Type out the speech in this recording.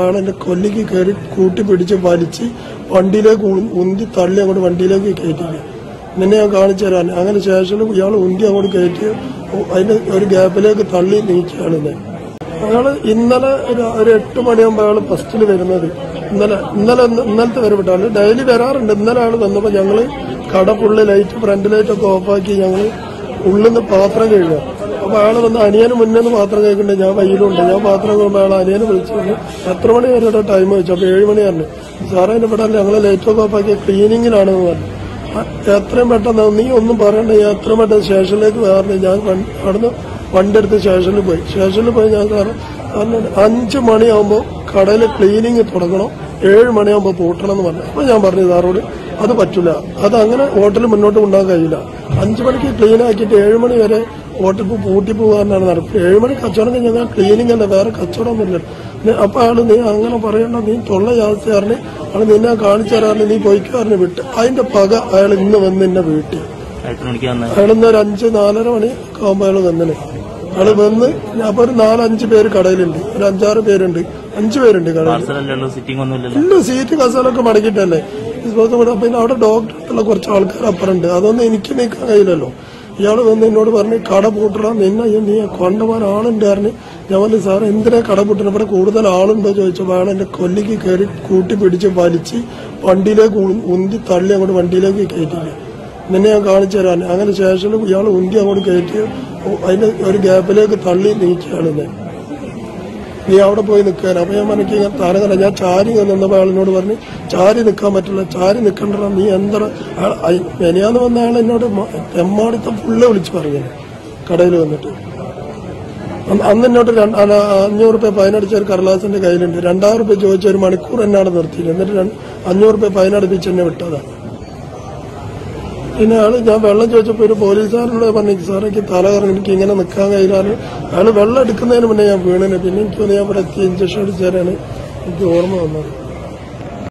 അയാൾ എന്റെ കൊല്ലിക്ക് കയറി കൂട്ടി പിടിച്ച് വലിച്ച് വണ്ടിയിലേക്ക് ഉന്തി തള്ളി അങ്ങോട്ട് വണ്ടിയിലേക്ക് കയറ്റി നിന്നെ ഞാൻ കാണിച്ചു തരാൻ അങ്ങനെ ശേഷം ഇയാൾ ഉന്തി അങ്ങോട്ട് കയറ്റി അതിന്റെ ഒരു ഗ്യാപ്പിലേക്ക് തള്ളി നീക്കുകയാണ് എന്നെ അയാൾ ഇന്നലെ ഒരു എട്ട് മണിയാകുമ്പോൾ അയാൾ ഫസ്റ്റിൽ വരുന്നത്. ഇന്നലെ ഇന്നലെ ഇന്നലത്തെ വരവിട്ടാണ് ഡെയിലി വരാറുണ്ട്. ഇന്നലെ അയാൾ വന്നപ്പോൾ ഞങ്ങൾ കട ഫുള്ള് ലൈറ്റ് ഫ്രണ്ട് ലൈറ്റ് ഒക്കെ ഓഫാക്കി ഞങ്ങൾ ഉള്ളിൽ നിന്ന് പാത്രം കഴുകുക. അപ്പൊ അയാൾ വന്ന് അനിയന് മുന്നേ നിന്ന് പാത്രം കേൾക്കണ്ടേ? ഞാൻ വയ്യിലുണ്ട് ഞാൻ പാത്രം കൊണ്ട് അയാൾ അനിയനെ വിളിച്ചു എത്ര മണി വരെ ടൈം വെച്ചു? അപ്പൊ ഏഴ് മണി പറഞ്ഞു സാറേ എന്റെ പെട്ടെന്ന് ഞങ്ങൾ ലൈറ്റ് ഒക്കെ ആക്കിയ ക്ലീനിങ്ങിലാണെന്ന് പറഞ്ഞു. എത്രയും പെട്ടെന്ന് നീ ഒന്നും പറയണ്ട. ഞാൻ എത്രയും പെട്ടെന്ന് സ്റ്റേഷനിലേക്ക് വേറെ ഞാൻ അവിടുന്ന് വണ്ടി എടുത്ത് സ്റ്റേഷനിൽ പോയി. സ്റ്റേഷനിൽ പോയി ഞാൻ സാറ് അഞ്ച് മണിയാകുമ്പോൾ കടയിൽ ക്ലീനിങ് തുടങ്ങണം. ഏഴ് മണിയാകുമ്പോൾ പൂട്ടണം എന്ന് പറഞ്ഞു. അപ്പൊ ഞാൻ പറഞ്ഞു സാറോട് അത് പറ്റില്ല അത് അങ്ങനെ ഹോട്ടൽ മുന്നോട്ട് കൊണ്ടുപോകാൻ കഴിയില്ല. അഞ്ചു മണിക്ക് ക്ലീൻ ആക്കിയിട്ട് ഏഴ് മണി വരെ ഹോട്ടൽ പൂട്ടി പോകാനാണ് നടക്കുന്നത് ഏഴ് മണി കച്ചവടം കഴിഞ്ഞാൽ ക്ലീനിങ് അല്ല വേറെ കച്ചവടമൊന്നുമില്ല. ഒന്നുമില്ല അപ്പൊ ആൾ നീ അങ്ങനെ പറയണ്ട നീ തൊള്ള ജാസ്തിയാറിന് ആൾ നിന്നെ കാണിച്ചു തരാറിന് നീ പൊയ്ക്കാറിന് വിട്ട്. അതിന്റെ പക അയാൾ ഇന്ന് വന്ന് എന്നെ വീട്ടിൽ. അയാളിന്ന് ഒരു അഞ്ച് നാലര മണി ഒക്കെ ആകുമ്പോ അയാൾ വന്നിന്. അയാൾ വന്ന് അപ്പൊ ഒരു നാലഞ്ച് പേര് കടയിലുണ്ട്. ഒരു അഞ്ചാറ് പേരുണ്ട്. അഞ്ചു പേരുണ്ട് കടയിൽ ഇല്ല സീറ്റ് കസാലൊക്കെ മടക്കിയിട്ടല്ലേ? പിന്നെ അവിടെ ഡോക്ടറുള്ള കുറച്ച് ആൾക്കാർ അപ്പുറമുണ്ട് അതൊന്നും എനിക്ക് നീക്കാൻ കഴിയില്ലല്ലോ. ഇയാൾ വന്ന് എന്നോട് പറഞ്ഞ് കട പൂട്ടണം. നിന്നെ നീ കൊണ്ടുപോകാൻ ആളുണ്ടായിരുന്നു ഞാൻ പറഞ്ഞു സാർ എന്തിനാ കട പൂട്ടണം? ഇവിടെ കൂടുതൽ ആളുണ്ടോ? ചോദിച്ചപ്പോൾ അയാൾ എന്റെ കൊല്ലിക്ക് കയറി കൂട്ടി പിടിച്ച് വലിച്ച് വണ്ടിയിലേക്ക് ഉന്തി തള്ളി അങ്ങോട്ട് വണ്ടിയിലേക്ക് കയറ്റില്ല നിന്നെ ഞാൻ കാണിച്ചു തരാൻ. അങ്ങനെ ശേഷം ഇയാൾ ഉന്തി അങ്ങോട്ട് കയറ്റി അതിന്റെ ഒരു ഗ്യാപ്പിലേക്ക് തള്ളി നീക്കിയാണ് നീ അവിടെ പോയി നിൽക്കാൻ അപ്പൊ ഞാൻ മനക്ക് ഇങ്ങനെ താരതല ഞാൻ ചാരി ഇങ്ങനെ നിന്നപ്പോ പറഞ്ഞ് ചാരി നിൽക്കാൻ പറ്റില്ല ചാരി നിൽക്കണ്ട നീ എന്താ മെനിയാന്ന് വന്ന ആൾ എന്നോട് തെമ്മാടിത്തം ഫുള്ള് വിളിച്ച് പറഞ്ഞു കടയിൽ വന്നിട്ട്. അന്ന് എന്നോട് അഞ്ഞൂറ് റുപ്യ ഫൈനടിച്ച ഒരു കടലാസിന്റെ കയ്യിലുണ്ട്. രണ്ടായിരം റുപ്യ ചോദിച്ച ഒരു മണിക്കൂർ എന്നാണ് നിർത്തിയില്ല. എന്നിട്ട് അഞ്ഞൂറ് റുപ്യ ഫൈനടിപ്പിച്ച് എന്നെ വിട്ടതാണ് പിന്നെ ആൾ ഞാൻ വെള്ളം ചോദിച്ചപ്പോ ഒരു പോലീസുകാരനോട് പറഞ്ഞു സാർ എനിക്ക് തല കറങ്ങി എനിക്ക് ഇങ്ങനെ നിൽക്കാൻ കഴിയില്ല ആൾ വെള്ളം എടുക്കുന്നതിന് മുന്നേ ഞാൻ വീണിന്. പിന്നെ എനിക്ക് ഞാൻ ഇവിടെ എത്തി ഇഞ്ചക്ഷൻ അടിച്ചാലാണ് എനിക്ക് ഓർമ്മ വന്നത്.